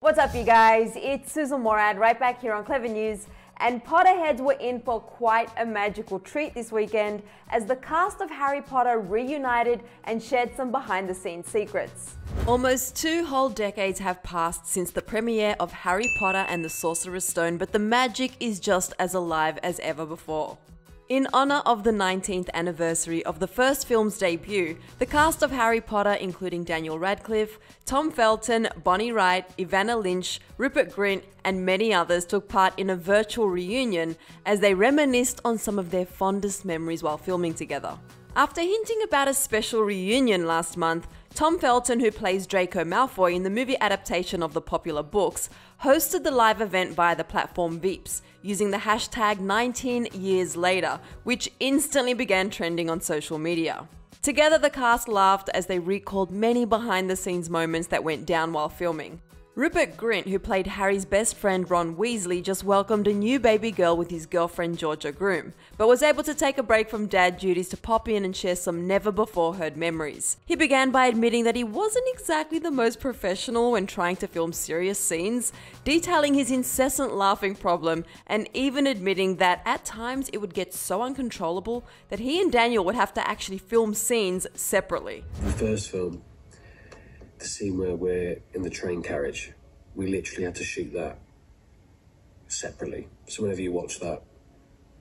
What's up, you guys? It's Sussan Mourad right back here on Clevver News. And Potterheads were in for quite a magical treat this weekend as the cast of Harry Potter reunited and shared some behind the scenes secrets. Almost two whole decades have passed since the premiere of Harry Potter and the Sorcerer's Stone, but the magic is just as alive as ever before. In honour of the 19th anniversary of the first film's debut, the cast of Harry Potter, including Daniel Radcliffe, Tom Felton, Bonnie Wright, Evanna Lynch, Rupert Grint, and many others took part in a virtual reunion as they reminisced on some of their fondest memories while filming together. After hinting about a special reunion last month, Tom Felton, who plays Draco Malfoy in the movie adaptation of the popular books, hosted the live event via the platform Veeps, using the hashtag 19 years later, which instantly began trending on social media. Together, the cast laughed as they recalled many behind the scenes moments that went down while filming. Rupert Grint, who played Harry's best friend Ron Weasley, just welcomed a new baby girl with his girlfriend Georgia Groome, but was able to take a break from dad duties to pop in and share some never before heard memories. He began by admitting that he wasn't exactly the most professional when trying to film serious scenes, detailing his incessant laughing problem, and even admitting that at times it would get so uncontrollable that he and Daniel would have to actually film scenes separately. The first film, the scene where we're in the train carriage, we literally had to shoot that separately. So whenever you watch that,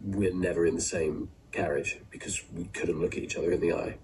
we're never in the same carriage because we couldn't look at each other in the eye.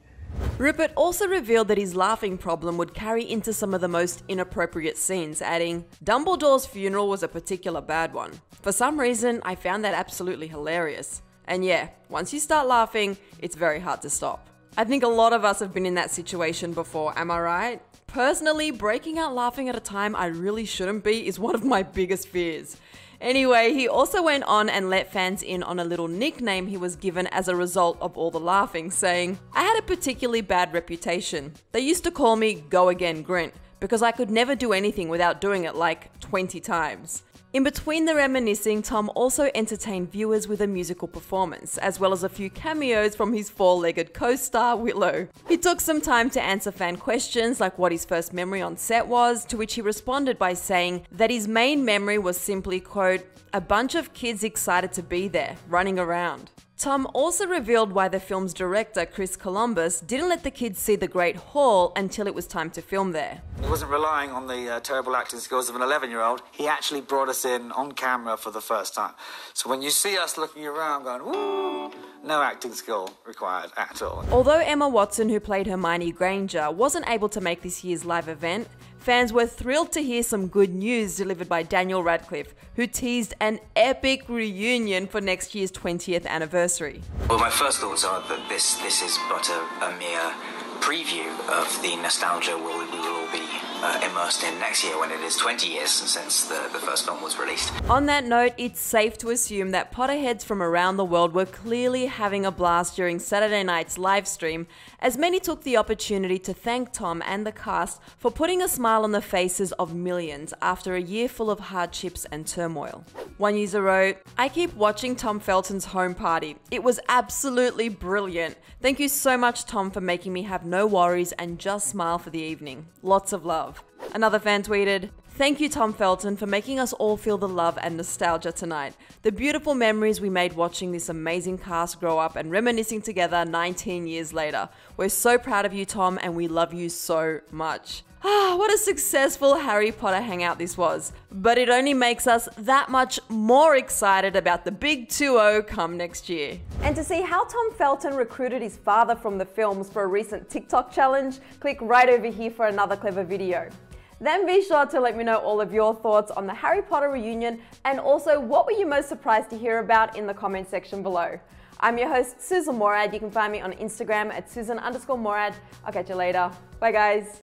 Rupert also revealed that his laughing problem would carry into some of the most inappropriate scenes, adding, Dumbledore's funeral was a particular bad one. For some reason, I found that absolutely hilarious. And yeah, once you start laughing, it's very hard to stop. I think a lot of us have been in that situation before, am I right? Personally, breaking out laughing at a time I really shouldn't be is one of my biggest fears. Anyway, he also went on and let fans in on a little nickname he was given as a result of all the laughing, saying, I had a particularly bad reputation. They used to call me Go Again Grint because I could never do anything without doing it like 20 times. In between the reminiscing, Tom also entertained viewers with a musical performance, as well as a few cameos from his four legged co star Willow. He took some time to answer fan questions like what his first memory on set was, to which he responded by saying that his main memory was simply, quote, a bunch of kids excited to be there, running around. Tom also revealed why the film's director, Chris Columbus, didn't let the kids see the Great Hall until it was time to film there. He wasn't relying on the uh, terrible acting skills of an 11 year old. He actually brought us in on camera for the first time. So when you see us looking around going, woo, no acting skill required at all. Although Emma Watson, who played Hermione Granger, wasn't able to make this year's live event, Fans were thrilled to hear some good news delivered by Daniel Radcliffe, who teased an epic reunion for next year's 20th anniversary. Well, my first thoughts are that this this is but a, a mere preview of the nostalgia we uh, immersed in next year when it is 20 years since the, the first film was released. On that note, it's safe to assume that Potterheads from around the world were clearly having a blast during Saturday night's live stream, as many took the opportunity to thank Tom and the cast for putting a smile on the faces of millions after a year full of hardships and turmoil. One user wrote, I keep watching Tom Felton's home party. It was absolutely brilliant. Thank you so much, Tom, for making me have no worries and just smile for the evening. Lots of love. Another fan tweeted, Thank you, Tom Felton, for making us all feel the love and nostalgia tonight. The beautiful memories we made watching this amazing cast grow up and reminiscing together 19 years later. We're so proud of you, Tom, and we love you so much. Ah, what a successful Harry Potter hangout this was. But it only makes us that much more excited about the big 2-0 come next year. And to see how Tom Felton recruited his father from the films for a recent TikTok challenge, click right over here for another clever video. Then be sure to let me know all of your thoughts on the Harry Potter reunion and also what were you most surprised to hear about in the comment section below. I'm your host, Sussan Mourad. You can find me on Instagram at Sussan underscore Mourad. I'll catch you later. Bye guys.